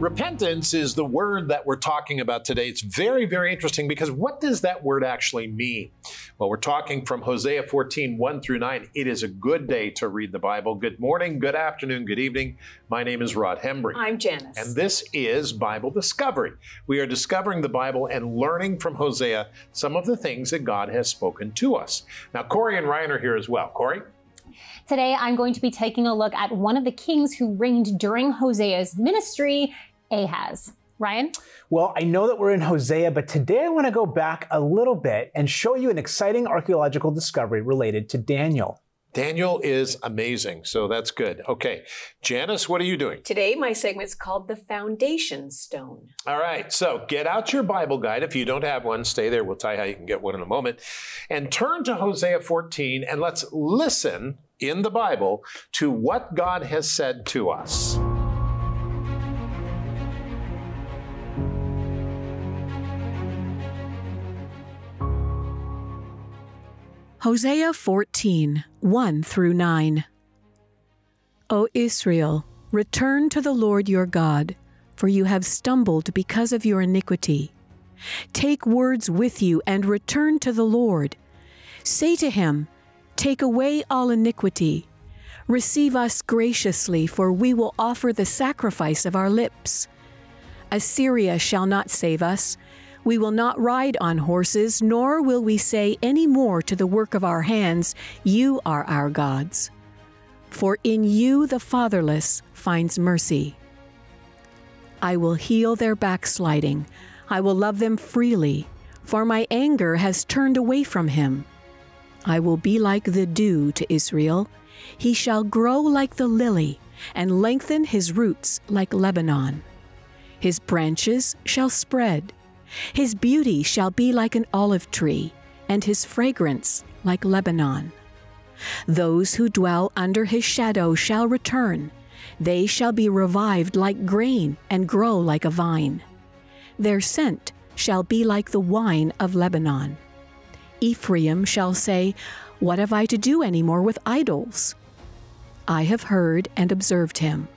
Repentance is the word that we're talking about today. It's very, very interesting because what does that word actually mean? Well, we're talking from Hosea 14, 1 through 9. It is a good day to read the Bible. Good morning, good afternoon, good evening. My name is Rod Hembree. I'm Janice. And this is Bible Discovery. We are discovering the Bible and learning from Hosea some of the things that God has spoken to us. Now, Corie and Ryan are here as well. Corie? Today, I'm going to be taking a look at one of the kings who reigned during Hosea's ministry, Ahaz. Ryan? Well, I know that we're in Hosea, but today I want to go back a little bit and show you an exciting archaeological discovery related to Daniel. Daniel is amazing, so that's good. Okay, Janice, what are you doing? Today, my segment is called The Foundation Stone. All right, so get out your Bible guide. If you don't have one, stay there. We'll tell you how you can get one in a moment. And turn to Hosea 14 and let's listen in the Bible to what God has said to us. Hosea 14, 1 through 9. O Israel, return to the Lord your God, for you have stumbled because of your iniquity. Take words with you and return to the Lord. Say to him, Take away all iniquity. Receive us graciously, for we will offer the sacrifice of our lips. Assyria shall not save us. We will not ride on horses, nor will we say any more to the work of our hands, You are our gods. For in you the fatherless finds mercy. I will heal their backsliding. I will love them freely, for my anger has turned away from him. I will be like the dew to Israel. He shall grow like the lily, and lengthen his roots like Lebanon. His branches shall spread. His beauty shall be like an olive tree, and his fragrance like Lebanon. Those who dwell under his shadow shall return. They shall be revived like grain and grow like a vine. Their scent shall be like the wine of Lebanon. Ephraim shall say, What have I to do any more with idols? I have heard and observed him.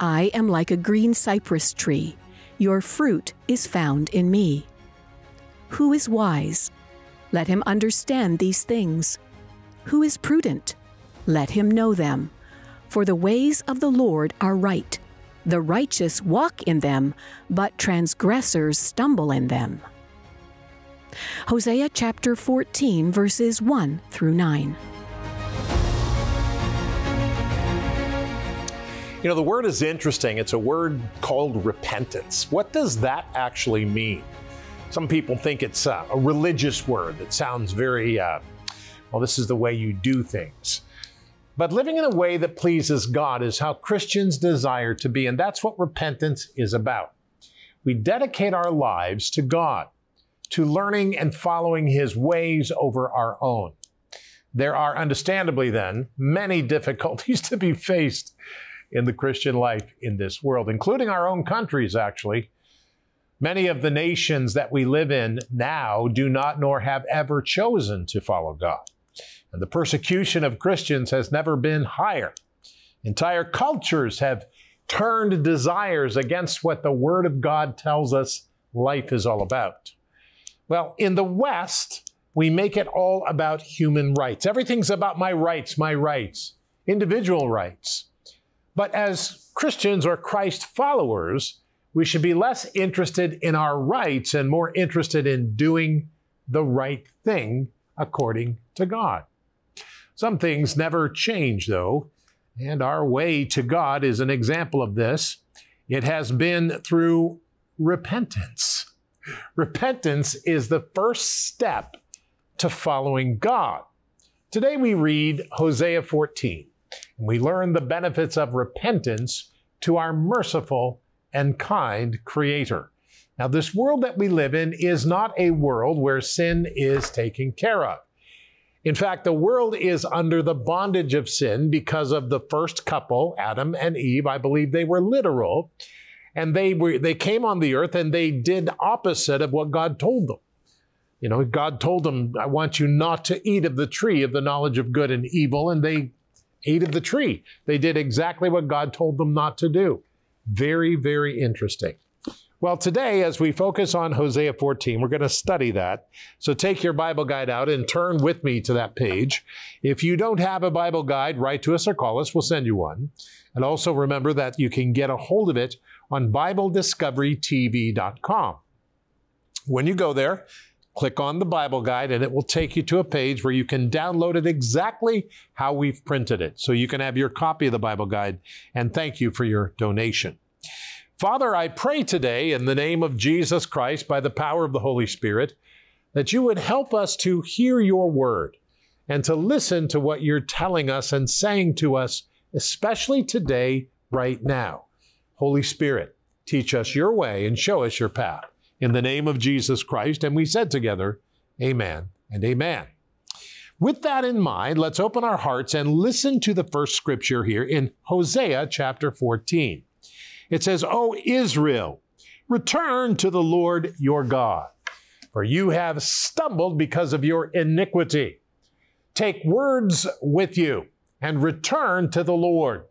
I am like a green cypress tree. Your fruit is found in me. Who is wise? Let him understand these things. Who is prudent? Let him know them. For the ways of the Lord are right. The righteous walk in them, but transgressors stumble in them. Hosea chapter 14, verses 1 through 9. You know, the word is interesting. It's a word called repentance. What does that actually mean? Some people think it's a, religious word that sounds very, uh, well, this is the way you do things. But living in a way that pleases God is how Christians desire to be, and that's what repentance is about. We dedicate our lives to God to learning and following his ways over our own. There are understandably then many difficulties to be faced in the Christian life in this world, including our own countries, actually. Many of the nations that we live in now do not nor have ever chosen to follow God. And the persecution of Christians has never been higher. Entire cultures have turned desires against what the Word of God tells us life is all about. Well, in the West, we make it all about human rights. Everything's about my rights, my rights, individual rights. But as Christians or Christ followers, we should be less interested in our rights and more interested in doing the right thing according to God. Some things never change, though, and our way to God is an example of this. It has been through repentance. Repentance is the first step to following God. Today we read Hosea 14, and we learn the benefits of repentance to our merciful and kind Creator. Now, this world that we live in is not a world where sin is taken care of. In fact, the world is under the bondage of sin because of the first couple, Adam and Eve. I believe they were literal and they were they came on the earth and they did opposite of what God told them. You know, God told them, I want you not to eat of the tree of the knowledge of good and evil, and they ate of the tree. They did exactly what God told them not to do. Very, very interesting. Well, today, as we focus on Hosea 14, we're going to study that. So take your Bible guide out and turn with me to that page. If you don't have a Bible guide, write to us or call us. We'll send you one. And also remember that you can get a hold of it on BibleDiscoveryTV.com. When you go there, click on the Bible guide and it will take you to a page where you can download it exactly how we've printed it. So you can have your copy of the Bible guide. And thank you for your donation. Father, I pray today in the name of Jesus Christ, by the power of the Holy Spirit, that you would help us to hear your word and to listen to what you're telling us and saying to us, especially today, right now. Holy Spirit, teach us your way and show us your path. In the name of Jesus Christ. And we said together, Amen and Amen. With that in mind, let's open our hearts and listen to the first scripture here in Hosea chapter 14. It says, O Israel, return to the Lord your God, for you have stumbled because of your iniquity. Take words with you and return to the Lord.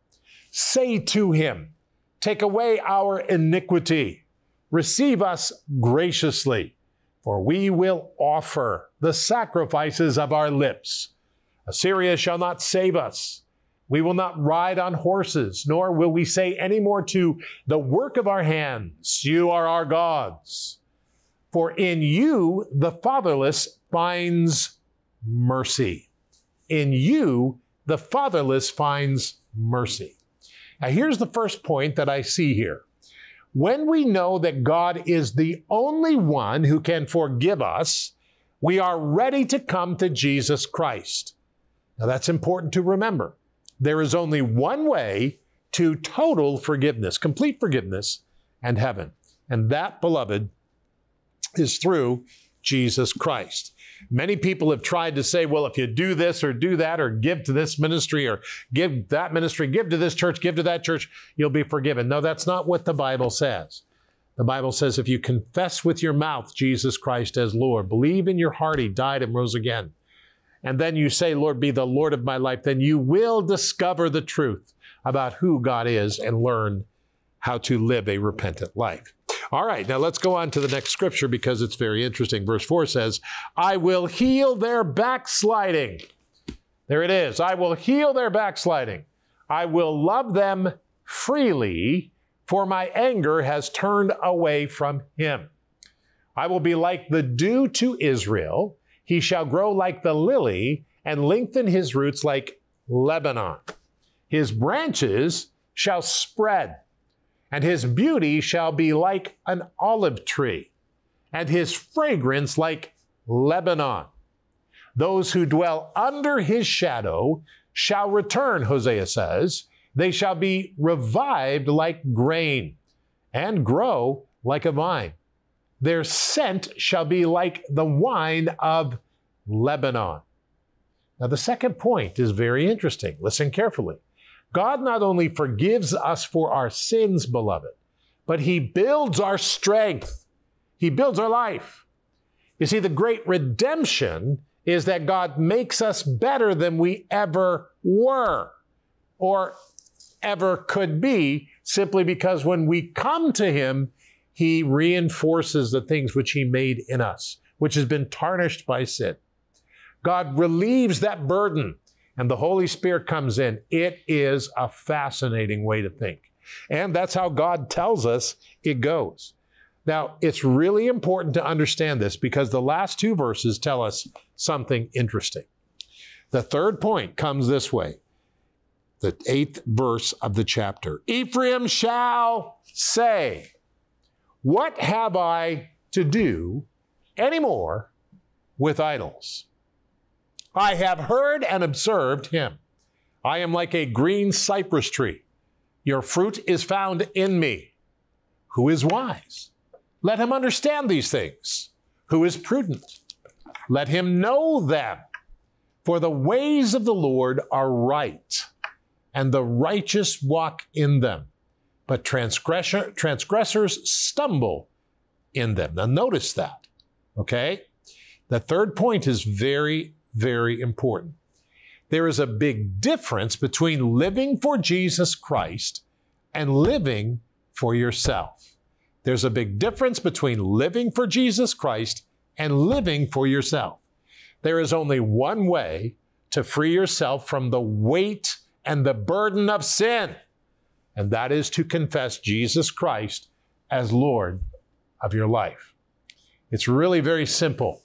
Say to him, Take away our iniquity. Receive us graciously, for we will offer the sacrifices of our lips. Assyria shall not save us. We will not ride on horses, nor will we say any more to the work of our hands, You are our gods. For in you the fatherless finds mercy. In you the fatherless finds mercy. Now, here's the first point that I see here. When we know that God is the only one who can forgive us, we are ready to come to Jesus Christ. Now, that's important to remember. There is only one way to total forgiveness, complete forgiveness, and heaven. And that, beloved, is through Jesus Christ. Many people have tried to say, well, if you do this or do that or give to this ministry or give that ministry, give to this church, give to that church, you'll be forgiven. No, that's not what the Bible says. The Bible says if you confess with your mouth Jesus Christ as Lord, believe in your heart he died and rose again, and then you say, Lord, be the Lord of my life, then you will discover the truth about who God is and learn how to live a repentant life. All right, now let's go on to the next scripture because it's very interesting. Verse 4 says, I will heal their backsliding. There it is. I will heal their backsliding. I will love them freely, for my anger has turned away from him. I will be like the dew to Israel. He shall grow like the lily and lengthen his roots like Lebanon. His branches shall spread and his beauty shall be like an olive tree, and his fragrance like Lebanon. Those who dwell under his shadow shall return, Hosea says. They shall be revived like grain and grow like a vine. Their scent shall be like the wine of Lebanon. Now, the second point is very interesting. Listen carefully. God not only forgives us for our sins, beloved, but He builds our strength. He builds our life. You see, the great redemption is that God makes us better than we ever were or ever could be, simply because when we come to Him, He reinforces the things which He made in us, which has been tarnished by sin. God relieves that burden and the Holy Spirit comes in, it is a fascinating way to think. And that's how God tells us it goes. Now, it's really important to understand this because the last two verses tell us something interesting. The third point comes this way the eighth verse of the chapter Ephraim shall say, What have I to do anymore with idols? I have heard and observed him. I am like a green cypress tree. Your fruit is found in me. Who is wise? Let him understand these things. Who is prudent? Let him know them. For the ways of the Lord are right, and the righteous walk in them. But transgressor, transgressors stumble in them. Now, notice that, okay? The third point is very very important. There is a big difference between living for Jesus Christ and living for yourself. There's a big difference between living for Jesus Christ and living for yourself. There is only one way to free yourself from the weight and the burden of sin, and that is to confess Jesus Christ as Lord of your life. It's really very simple.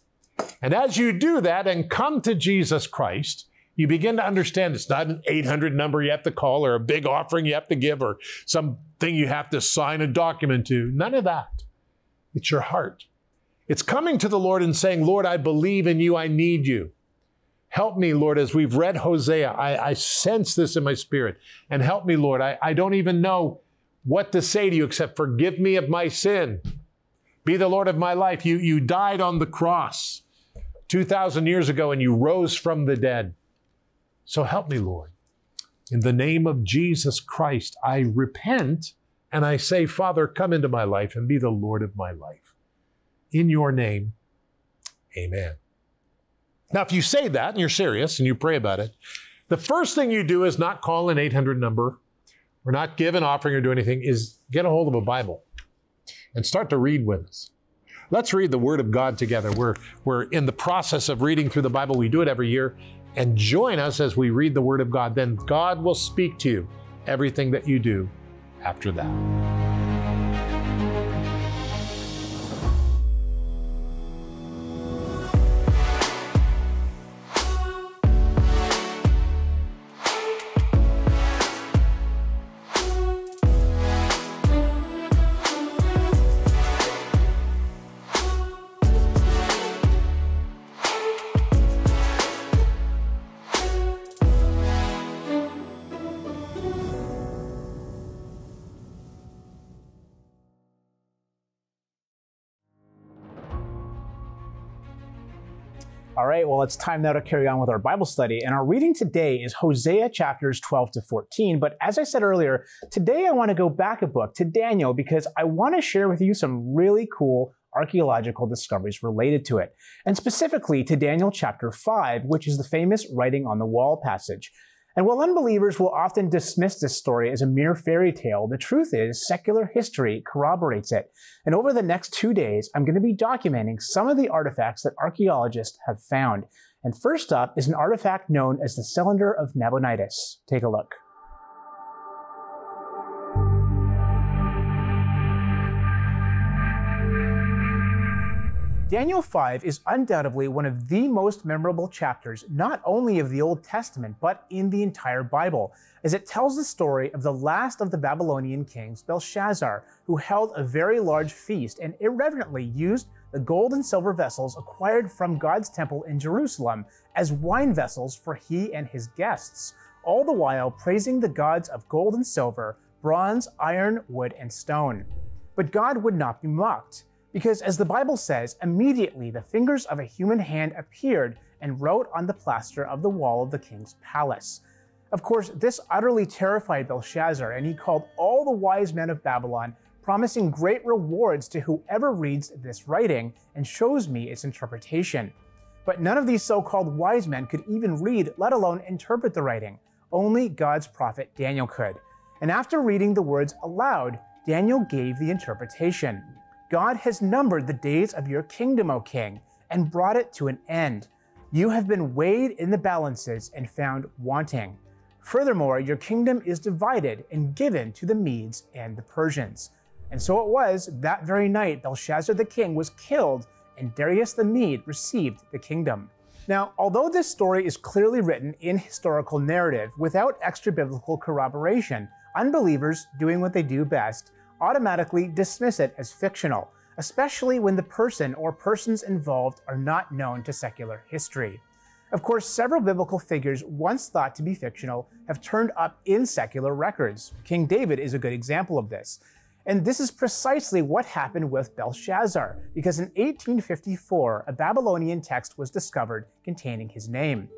And as you do that and come to Jesus Christ, you begin to understand it's not an 800 number you have to call or a big offering you have to give or something you have to sign a document to. None of that. It's your heart. It's coming to the Lord and saying, Lord, I believe in you. I need you. Help me, Lord, as we've read Hosea. I, I sense this in my spirit. And help me, Lord. I, I don't even know what to say to you except forgive me of my sin. Be the Lord of my life. You, you died on the cross 2,000 years ago and you rose from the dead. So help me, Lord. In the name of Jesus Christ, I repent and I say, Father, come into my life and be the Lord of my life. In your name, amen. Now, if you say that and you're serious and you pray about it, the first thing you do is not call an 800 number or not give an offering or do anything, is get a hold of a Bible and start to read with us. Let's read the Word of God together. We're, we're in the process of reading through the Bible. We do it every year. And join us as we read the Word of God. Then God will speak to you everything that you do after that. Well, it's time now to carry on with our Bible study. And our reading today is Hosea chapters 12 to 14. But as I said earlier, today I want to go back a book to Daniel because I want to share with you some really cool archaeological discoveries related to it. And specifically to Daniel chapter 5, which is the famous writing on the wall passage. And while unbelievers will often dismiss this story as a mere fairy tale, the truth is secular history corroborates it. And over the next two days, I'm going to be documenting some of the artifacts that archaeologists have found. And first up is an artifact known as the Cylinder of Nabonidus. Take a look. Daniel 5 is undoubtedly one of the most memorable chapters, not only of the Old Testament, but in the entire Bible, as it tells the story of the last of the Babylonian kings, Belshazzar, who held a very large feast and irreverently used the gold and silver vessels acquired from God's temple in Jerusalem as wine vessels for he and his guests, all the while praising the gods of gold and silver, bronze, iron, wood, and stone. But God would not be mocked. Because as the Bible says, immediately the fingers of a human hand appeared and wrote on the plaster of the wall of the king's palace. Of course, this utterly terrified Belshazzar, and he called all the wise men of Babylon, promising great rewards to whoever reads this writing and shows me its interpretation. But none of these so called wise men could even read, let alone interpret the writing. Only God's prophet Daniel could. And after reading the words aloud, Daniel gave the interpretation. God has numbered the days of your kingdom, O king, and brought it to an end. You have been weighed in the balances and found wanting. Furthermore, your kingdom is divided and given to the Medes and the Persians. And so it was that very night Belshazzar the king was killed, and Darius the Mede received the kingdom. Now, although this story is clearly written in historical narrative without extra biblical corroboration, unbelievers, doing what they do best, automatically dismiss it as fictional, especially when the person or persons involved are not known to secular history. Of course, several biblical figures once thought to be fictional have turned up in secular records. King David is a good example of this. And this is precisely what happened with Belshazzar, because in 1854, a Babylonian text was discovered containing his name.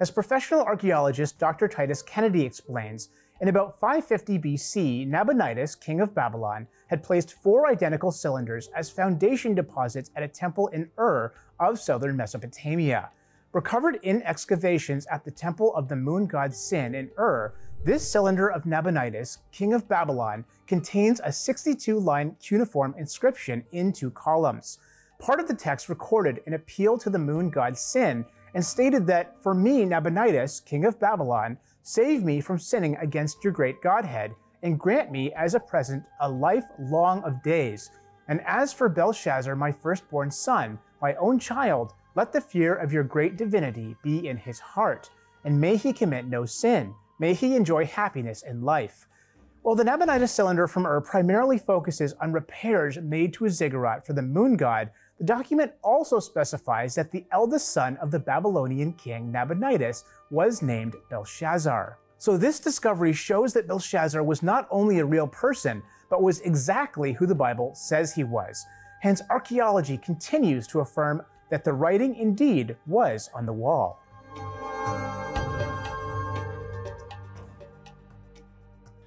As professional archaeologist Dr. Titus Kennedy explains, in about 550 BC, Nabonidus, king of Babylon, had placed four identical cylinders as foundation deposits at a temple in Ur of southern Mesopotamia. Recovered in excavations at the temple of the moon god Sin in Ur, this cylinder of Nabonidus, king of Babylon, contains a 62 line cuneiform inscription in two columns. Part of the text recorded an appeal to the moon god Sin and stated that, For me, Nabonidus, king of Babylon, save me from sinning against your great Godhead, and grant me as a present a life long of days. And as for Belshazzar, my firstborn son, my own child, let the fear of your great divinity be in his heart, and may he commit no sin. May he enjoy happiness in life. Well, the Nabonidus cylinder from Ur primarily focuses on repairs made to a ziggurat for the moon god, the document also specifies that the eldest son of the Babylonian king Nabonidus was named Belshazzar. So this discovery shows that Belshazzar was not only a real person, but was exactly who the Bible says he was. Hence, archaeology continues to affirm that the writing indeed was on the wall.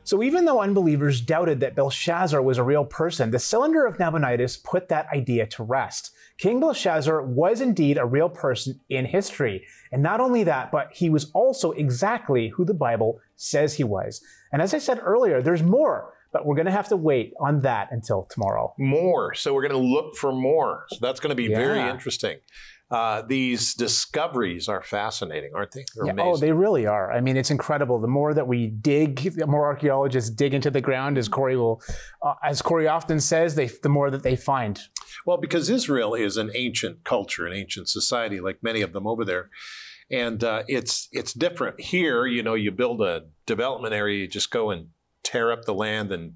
So even though unbelievers doubted that Belshazzar was a real person, the cylinder of Nabonidus put that idea to rest. King Belshazzar was indeed a real person in history. And not only that, but he was also exactly who the Bible says he was. And as I said earlier, there's more, but we're going to have to wait on that until tomorrow. More. So we're going to look for more. So that's going to be very interesting. Uh, these discoveries are fascinating, aren't they? They're Yeah, amazing. oh, they really are. I mean, it's incredible. The more that we dig, the more archaeologists dig into the ground, as Corie will, uh, as Corie often says, they the more that they find. Well, because Israel is an ancient culture, an ancient society, like many of them over there, and uh, it's it's different here. You know, you build a development area, you just go and tear up the land and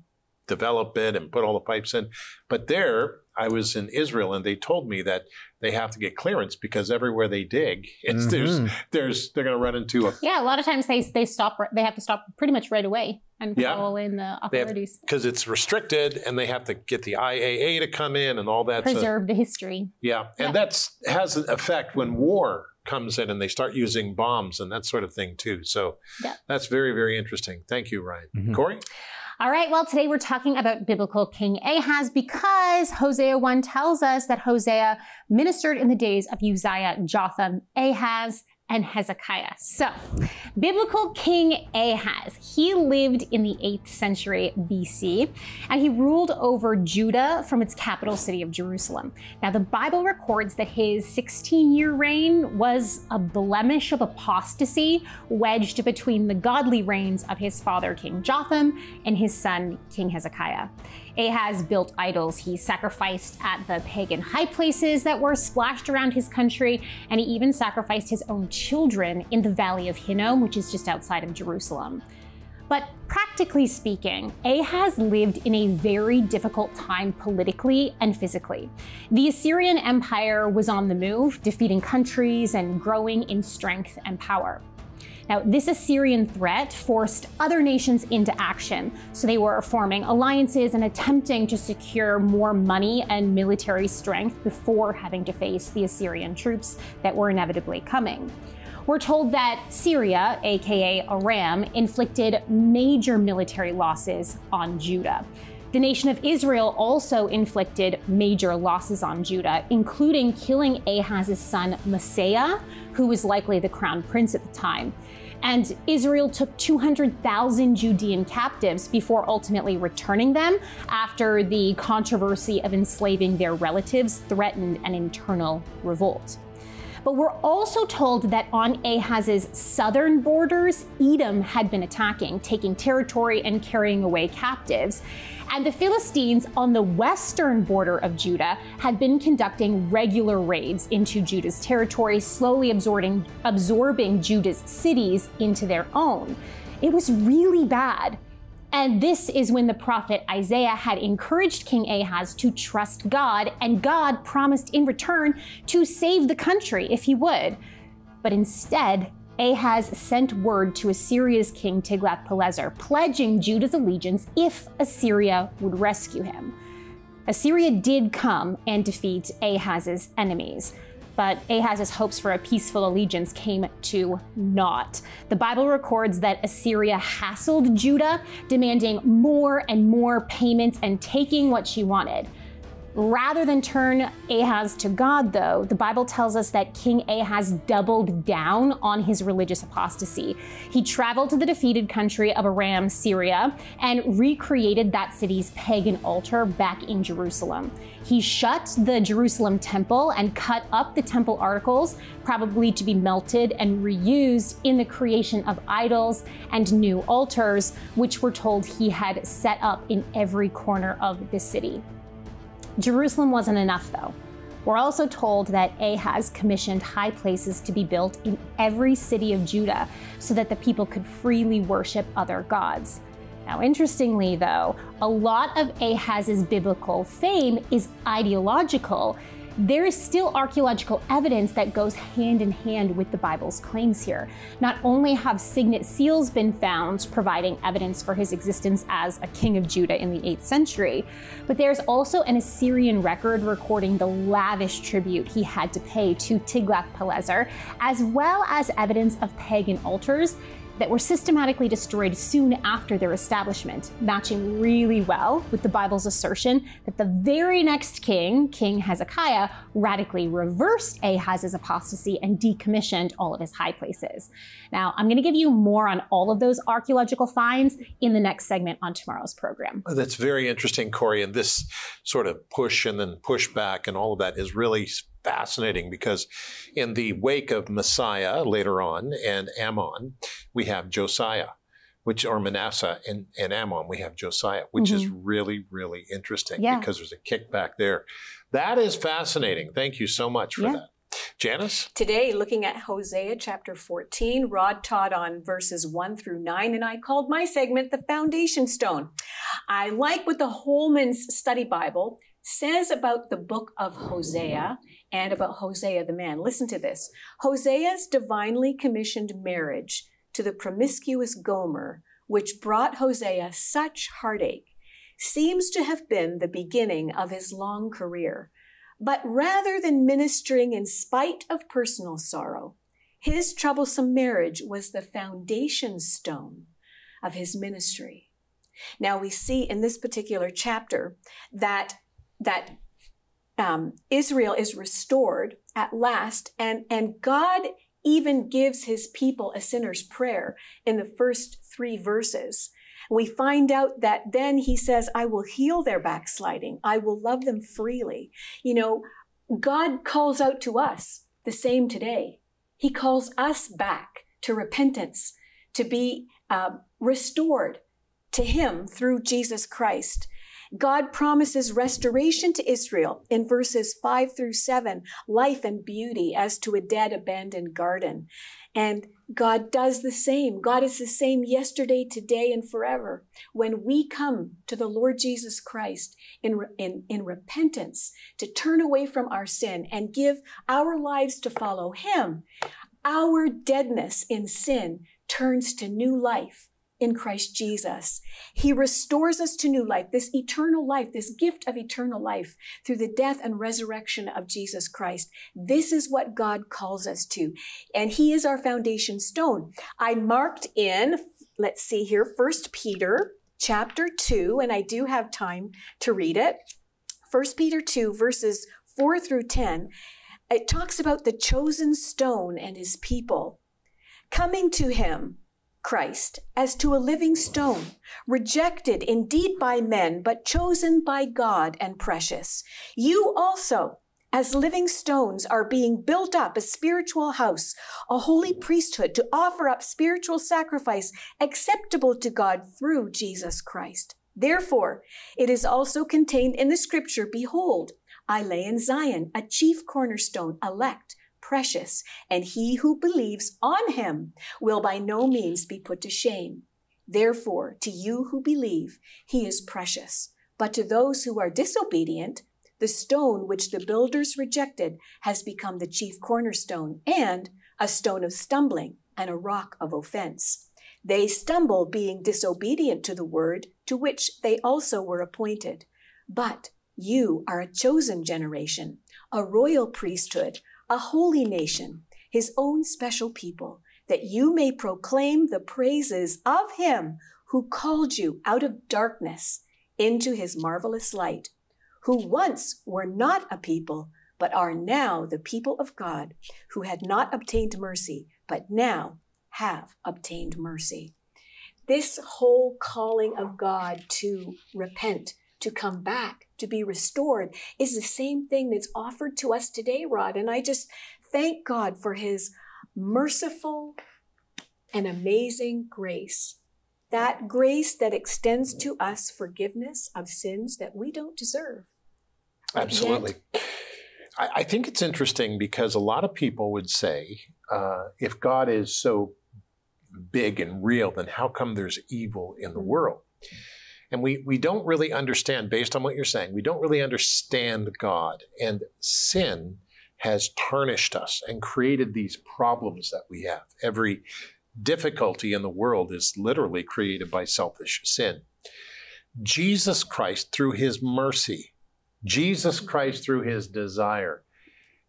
develop it and put all the pipes in. But there, I was in Israel, and they told me that they have to get clearance because everywhere they dig, it's there's Mhm. there's they're going to run into a Yeah, a lot of times they they stop. They have to stop pretty much right away and Yeah. call in the authorities. because it's restricted, and they have to get the IAA to come in and all that. So- Preserve the history. Yeah, and Yeah. that's has an effect when war comes in and they start using bombs and that sort of thing too. So Yeah. that's very very interesting. Thank you, Ryan. Mhm. Corie. All right, well, today we're talking about biblical King Ahaz because Hosea 1 tells us that Hosea ministered in the days of Uzziah, Jotham, Ahaz, and Hezekiah. So, biblical King Ahaz, he lived in the 8th century BC and he ruled over Judah from its capital city of Jerusalem. Now, the Bible records that his 16 year reign was a blemish of apostasy wedged between the godly reigns of his father, King Jotham, and his son, King Hezekiah. Ahaz built idols. He sacrificed at the pagan high places that were splashed around his country, and he even sacrificed his own children in the valley of Hinnom, which is just outside of Jerusalem. But practically speaking, Ahaz lived in a very difficult time politically and physically. The Assyrian Empire was on the move, defeating countries and growing in strength and power. Now, this Assyrian threat forced other nations into action, so they were forming alliances and attempting to secure more money and military strength before having to face the Assyrian troops that were inevitably coming. We're told that Syria, aka Aram, inflicted major military losses on Judah. The nation of Israel also inflicted major losses on Judah, including killing Ahaz's son Maaseiah, who was likely the crown prince at the time. And Israel took 200,000 Judean captives before ultimately returning them after the controversy of enslaving their relatives threatened an internal revolt. But we're also told that on Ahaz's southern borders, Edom had been attacking, taking territory and carrying away captives. And the Philistines on the western border of Judah had been conducting regular raids into Judah's territory, slowly absorbing, absorbing Judah's cities into their own. It was really bad. And this is when the prophet Isaiah had encouraged King Ahaz to trust God, and God promised in return to save the country if he would. But instead, Ahaz sent word to Assyria's king Tiglath-Pileser, pledging Judah's allegiance if Assyria would rescue him. Assyria did come and defeat Ahaz's enemies, but Ahaz's hopes for a peaceful allegiance came to naught. The Bible records that Assyria hassled Judah, demanding more and more payments and taking what she wanted. Rather than turn Ahaz to God, though, the Bible tells us that King Ahaz doubled down on his religious apostasy. He traveled to the defeated country of Aram, Syria, and recreated that city's pagan altar back in Jerusalem. He shut the Jerusalem temple and cut up the temple articles, probably to be melted and reused in the creation of idols and new altars, which were told he had set up in every corner of the city. Jerusalem wasn't enough, though. We're also told that Ahaz commissioned high places to be built in every city of Judah so that the people could freely worship other gods. Now, interestingly, though, a lot of Ahaz's biblical fame is ideological there is still archaeological evidence that goes hand in hand with the Bible's claims here. Not only have signet seals been found, providing evidence for his existence as a king of Judah in the 8th century, but there's also an Assyrian record recording the lavish tribute he had to pay to Tiglath-Pileser, as well as evidence of pagan altars that were systematically destroyed soon after their establishment, matching really well with the Bible's assertion that the very next king, King Hezekiah, radically reversed Ahaz's apostasy and decommissioned all of his high places. Now, I'm going to give you more on all of those archaeological finds in the next segment on tomorrow's program. Oh, that's very interesting, Corie. And this sort of push and then push back and all of that is really fascinating because in the wake of Messiah later on and Amon, we have Josiah, which or Manasseh and, and Amon, we have Josiah, which mm-hmm. is really, really interesting yeah. because there's a kickback there. That is fascinating. Thank you so much for yeah. that. Janice? Today, looking at Hosea chapter 14, Rod taught on verses 1 through 9, and I called my segment The Foundation Stone. I like what the Holman's Study Bible says about the book of Hosea and about Hosea the man. Listen to this Hosea's divinely commissioned marriage to the promiscuous Gomer, which brought Hosea such heartache, seems to have been the beginning of his long career. But rather than ministering in spite of personal sorrow, his troublesome marriage was the foundation stone of his ministry. Now we see in this particular chapter that that um, Israel is restored at last, and, and God even gives his people a sinner's prayer in the first three verses. We find out that then he says, I will heal their backsliding. I will love them freely. You know, God calls out to us the same today. He calls us back to repentance, to be uh, restored to him through Jesus Christ. God promises restoration to Israel in verses 5 through 7, life and beauty as to a dead, abandoned garden. And God does the same. God is the same yesterday, today, and forever. When we come to the Lord Jesus Christ in, in, in repentance to turn away from our sin and give our lives to follow Him, our deadness in sin turns to new life in Christ Jesus. He restores us to new life, this eternal life, this gift of eternal life through the death and resurrection of Jesus Christ. This is what God calls us to. And he is our foundation stone. I marked in, let's see here, First Peter chapter 2, and I do have time to read it. First Peter 2, verses 4 through 10. It talks about the chosen stone and his people coming to him Christ as to a living stone, rejected indeed by men, but chosen by God and precious. You also, as living stones, are being built up a spiritual house, a holy priesthood to offer up spiritual sacrifice acceptable to God through Jesus Christ. Therefore, it is also contained in the scripture, Behold, I lay in Zion a chief cornerstone, elect, precious, and he who believes on him will by no means be put to shame. Therefore, to you who believe, he is precious. But to those who are disobedient, the stone which the builders rejected has become the chief cornerstone and a stone of stumbling and a rock of offense. They stumble being disobedient to the word to which they also were appointed. But you are a chosen generation, a royal priesthood, a holy nation, his own special people, that you may proclaim the praises of him who called you out of darkness into his marvelous light, who once were not a people, but are now the people of God, who had not obtained mercy, but now have obtained mercy. This whole calling of God to repent, to come back, to be restored is the same thing that's offered to us today, Rod. And I just thank God for his merciful and amazing grace. That grace that extends to us forgiveness of sins that we don't deserve. Absolutely. I, I, think it's interesting because a lot of people would say uh, if God is so big and real, then how come there's evil in the world? And we, we don't really understand, based on what you're saying, we don't really understand God. And sin has tarnished us and created these problems that we have. Every difficulty in the world is literally created by selfish sin. Jesus Christ, through his mercy, Jesus Christ, through his desire,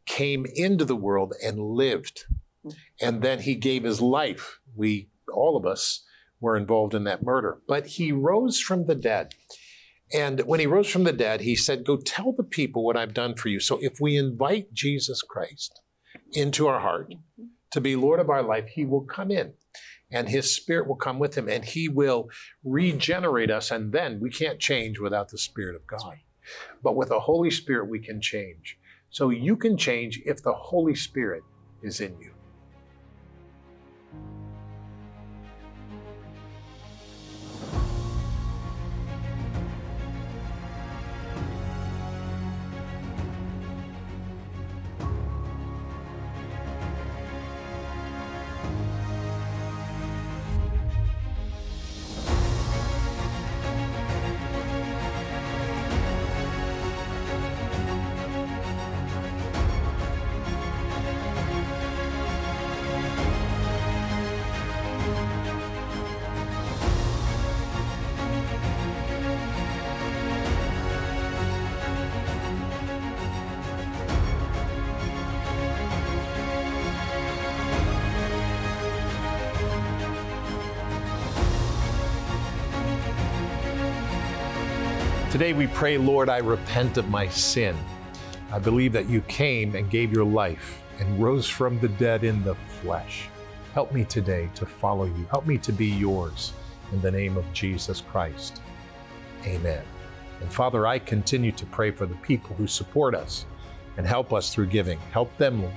came into the world and lived. Mm. And then he gave his life. We, all of us, were involved in that murder. But he rose from the dead. And when he rose from the dead, he said, Go tell the people what I've done for you. So if we invite Jesus Christ into our heart to be Lord of our life, he will come in and his spirit will come with him and he will regenerate us. And then we can't change without the Spirit of God. But with the Holy Spirit, we can change. So you can change if the Holy Spirit is in you. Today we pray, Lord, I repent of my sin. I believe that you came and gave your life and rose from the dead in the flesh. Help me today to follow you. Help me to be yours in the name of Jesus Christ. Amen. And Father, I continue to pray for the people who support us and help us through giving. Help them, Lord,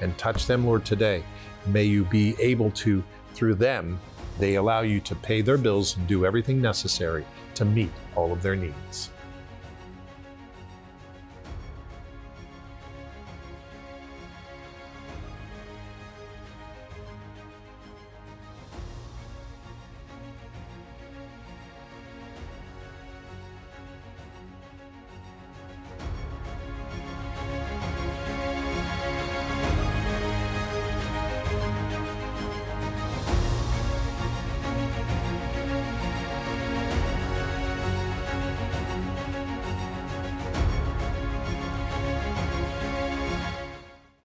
and touch them, Lord, today. May you be able to, through them, they allow you to pay their bills and do everything necessary to meet all of their needs.